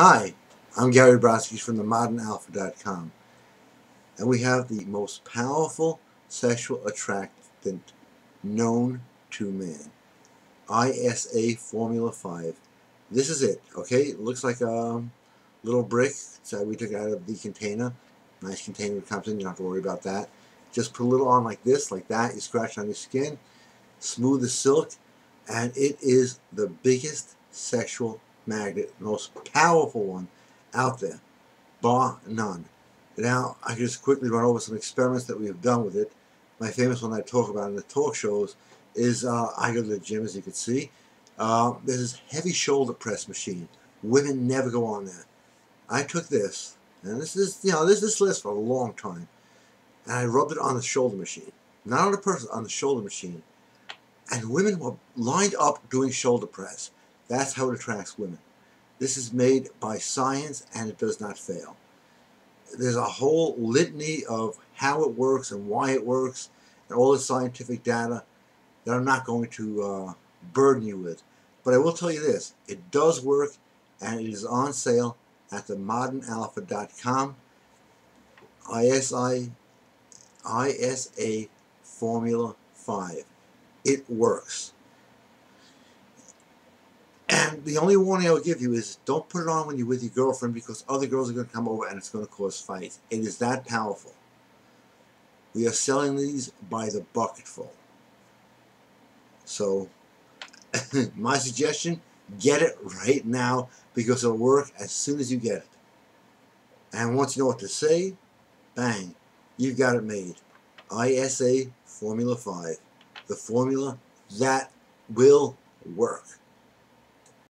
Hi, I'm Gary Brodsky from themodernalpha.com and we have the most powerful sexual attractant known to man. ISA Formula 5. This is it, okay? It looks like a little brick that we took out of the container. Nice container comes in, you don't have to worry about that. Just put a little on like this, like that. You scratch on your skin, smooth as silk, and it is the biggest sexual magnet, most powerful one out there, bar none. Now, I can just quickly run over some experiments that we have done with it. My famous one I talk about in the talk shows is uh, I go to the gym, as you can see. Uh, there's this heavy shoulder press machine. Women never go on there. I took this, and this is, you know, this this list for a long time, and I rubbed it on the shoulder machine. Not on the person, on the shoulder machine. And women were lined up doing shoulder press. That's how it attracts women. This is made by science and it does not fail. There's a whole litany of how it works and why it works and all the scientific data that I'm not going to uh, burden you with. But I will tell you this, it does work and it is on sale at themodernalpha.com. ISI, ISA Formula 5. It works. And the only warning I will give you is don't put it on when you're with your girlfriend because other girls are going to come over and it's going to cause fights. It is that powerful. We are selling these by the bucketful. So, my suggestion, get it right now because it'll work as soon as you get it. And once you know what to say, bang, you've got it made. ISA Formula 5. The formula that will work.